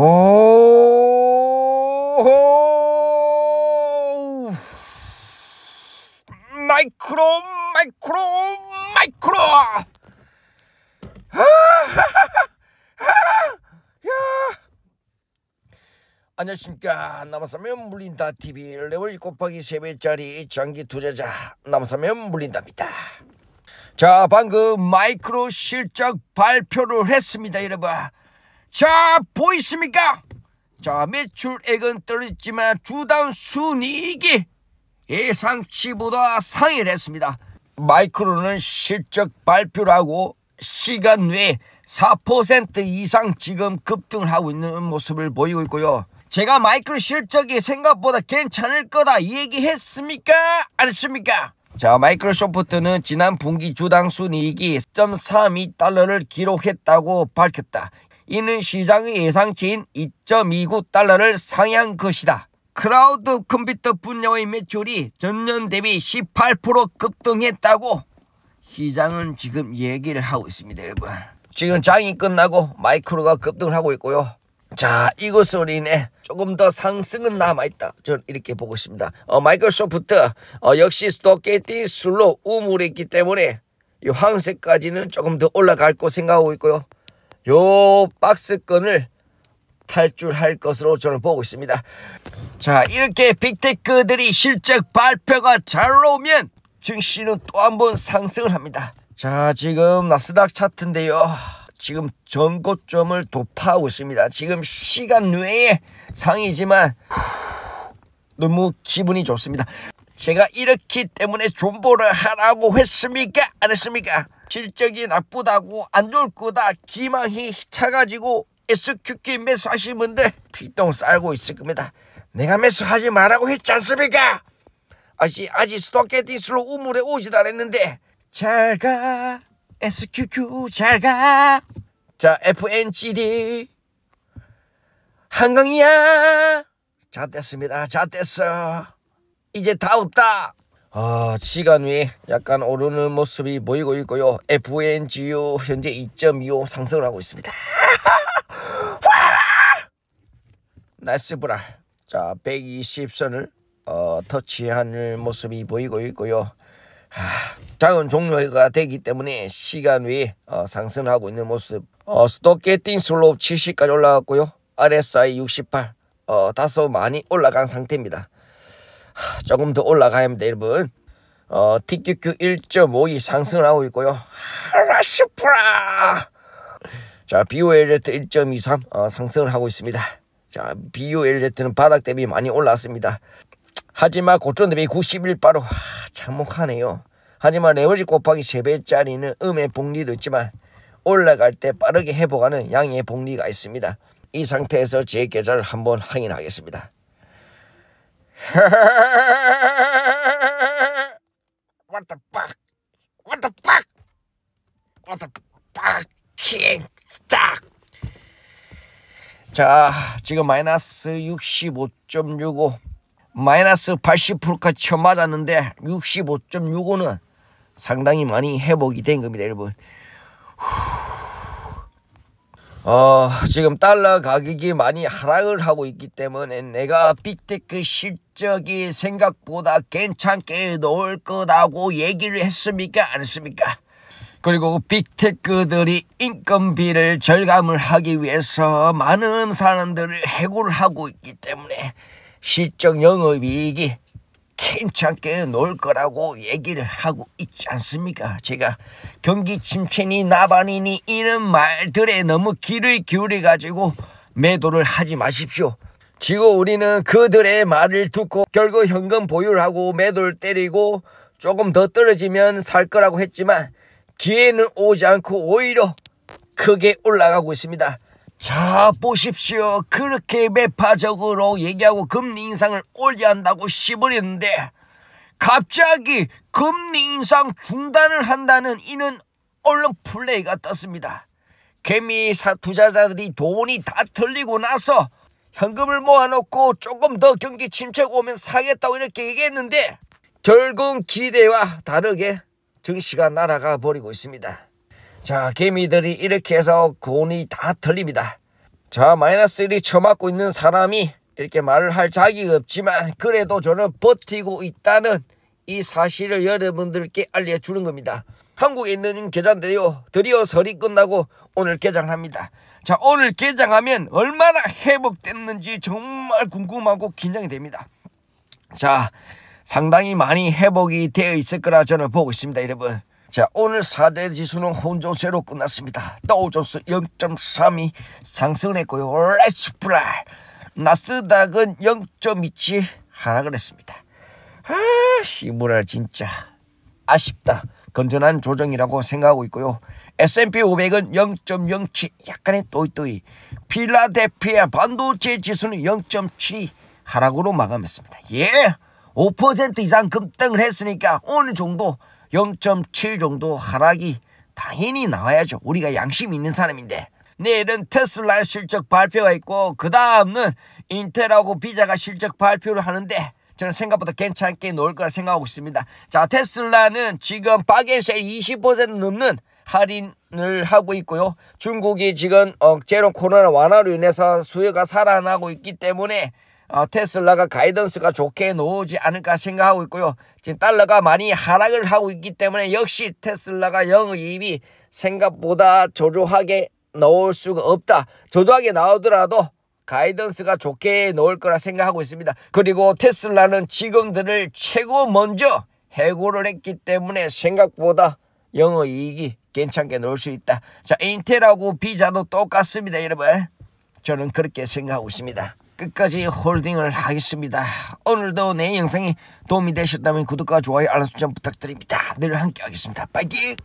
오! 마이크로 마이크로 마이크로! 안녕하십니까. 나만 사면 물린다 TV 레벨 곱하기 3배짜리 장기 투자자 나만 사면 물린답니다. 자 방금 마이크로 실적 발표를 했습니다 여러분 자 보이십니까 자 매출액은 떨어졌지만 주당 순이익이 예상치보다 상회를 했습니다 마이크로는 실적 발표를 하고 시간 외에 4% 이상 지금 급등을 하고 있는 모습을 보이고 있고요 제가 마이크로 실적이 생각보다 괜찮을 거다 얘기 했습니까? 안 했습니까? 자 마이크로소프트는 지난 분기 주당 순이익이 1.32달러를 기록했다고 밝혔다. 이는 시장의 예상치인 2.29달러를 상향 것이다. 클라우드 컴퓨터 분야의 매출이 전년 대비 18% 급등했다고 시장은 지금 얘기를 하고 있습니다 여러분. 지금 장이 끝나고 마이크로가 급등을 하고 있고요. 자 이것으로 인해 조금 더 상승은 남아있다 저는 이렇게 보고 있습니다 어, 마이크로소프트 어, 역시 stochastic slow 우물에 있기 때문에 이 황색까지는 조금 더 올라갈 거 생각하고 있고요 요 박스권을 탈출할 것으로 저는 보고 있습니다 자 이렇게 빅테크들이 실적 발표가 잘 오면 증시는 또 한 번 상승을 합니다 자 지금 나스닥 차트인데요 지금 전고점을 도파하고 있습니다. 지금 시간 외에 상이지만 너무 기분이 좋습니다. 제가 이렇기 때문에 존버를 하라고 했습니까? 안 했습니까? 실적이 나쁘다고 안 좋을 거다 기망이 차가지고 SQQ 매수하신 분들 피똥 쌀고 있을 겁니다. 내가 매수하지 말라고 했지 않습니까? 아직 아직 스토캐티스로 우물에 오지도 않았는데 잘가 SQQ 잘가 자 FNCD 한강이야 자 됐습니다 자 됐어 이제 다 없다. 아 시간 위에 약간 오르는 모습이 보이고 있고요. FNGU 현재 2.25 상승을 하고 있습니다. nice bro 자 120선을 어, 터치하는 모습이 보이고 있고요. 작은 종료가 되기 때문에 시간 외에 어, 상승하고 있는 모습. 어, stochastic slow 70까지 올라갔고요. RSI 68 어, 다소 많이 올라간 상태입니다. 하, 조금 더 올라가야 합니다 여러분 어, TQQ 1.52 상승을 하고 있고요 하라시프라 자 BOLZ 1.23 어, 상승을 하고 있습니다 자 BOLZ는 바닥 대비 많이 올랐습니다 하지만 고점 대비 91바로 참혹하네요. 하지만 레버지 곱하기 3배짜리는 음의 복리도 있지만 올라갈 때 빠르게 회복하는 양의 복리가 있습니다. 이 상태에서 제 계좌를 한번 확인하겠습니다. What the fuck? What the fuck? What the fucking fuck? 자, 지금 마이너스 65.65 마이너스 80%까지 처음 맞았는데 65.65는 상당히 많이 회복이 된 겁니다 여러분 어, 지금 달러 가격이 많이 하락을 하고 있기 때문에 내가 빅테크 실적이 생각보다 괜찮게 나올 거라고 얘기를 했습니까? 안 했습니까? 그리고 빅테크들이 인건비를 절감을 하기 위해서 많은 사람들을 해고를 하고 있기 때문에 실적 영업이익이 괜찮게 놀 거라고 얘기를 하고 있지 않습니까? 제가 경기 침체니 나반이니 이런 말들에 너무 귀를 기울여 가지고 매도를 하지 마십시오. 지금 우리는 그들의 말을 듣고 결국 현금 보유를 하고 매도를 때리고 조금 더 떨어지면 살 거라고 했지만 기회는 오지 않고 오히려 크게 올라가고 있습니다. 자 보십시오 그렇게 매파적으로 얘기하고 금리 인상을 올려야 한다고 씹어렸는데 갑자기 금리 인상 중단을 한다는 이는 언론 플레이가 떴습니다. 개미 사 투자자들이 돈이 다 털리고 나서 현금을 모아놓고 조금 더 경기 침체가 오면 사겠다고 이렇게 얘기했는데 결국 기대와 다르게 증시가 날아가 버리고 있습니다. 자, 개미들이 이렇게 해서 돈이 다 털립니다. 자 마이너스 1이 처맞고 있는 사람이 이렇게 말을 할 자격이 없지만 그래도 저는 버티고 있다는 이 사실을 여러분들께 알려주는 겁니다. 한국에 있는 계좌인데요. 드디어 설이 끝나고 오늘 개장을 합니다. 자 오늘 개장하면 얼마나 회복됐는지 정말 궁금하고 긴장이 됩니다. 자 상당히 많이 회복이 되어 있을 거라 저는 보고 있습니다 여러분. 자 오늘 4대 지수는 혼조세로 끝났습니다. 다우존스 0.32 상승을 했고요. 레츠플라 나스닥은 0.27 하락을 했습니다. 아 씨부랄 진짜 아쉽다. 건전한 조정이라고 생각하고 있고요. S&P 500은 0.07 약간의 또이또이 필라델피아 반도체 지수는 0.7 하락으로 마감했습니다. 예, 5% 이상 급등을 했으니까 어느 정도 0.7 정도 하락이 당연히 나와야죠. 우리가 양심 있는 사람인데. 내일은 테슬라 실적 발표가 있고 그 다음은 인텔하고 비자가 실적 발표를 하는데 저는 생각보다 괜찮게 놓을 거라 생각하고 있습니다. 자 테슬라는 지금 빠게셀 20% 넘는 할인을 하고 있고요. 중국이 지금 어, 제로 코로나 완화로 인해서 수요가 살아나고 있기 때문에 어, 테슬라가 가이던스가 좋게 나오지 않을까 생각하고 있고요. 지금 달러가 많이 하락을 하고 있기 때문에 역시 테슬라가 영업이익이 생각보다 저조하게 나올 수가 없다. 저조하게 나오더라도 가이던스가 좋게 나올 거라 생각하고 있습니다. 그리고 테슬라는 직원들을 최고 먼저 해고를 했기 때문에 생각보다 영업이익이 괜찮게 나올 수 있다. 자 인텔하고 비자도 똑같습니다 여러분. 저는 그렇게 생각하고 있습니다. 끝까지 홀딩을 하겠습니다. 오늘도 내 영상이 도움이 되셨다면 구독과 좋아요 알람 설정 부탁드립니다. 늘 함께 하겠습니다. 파이팅!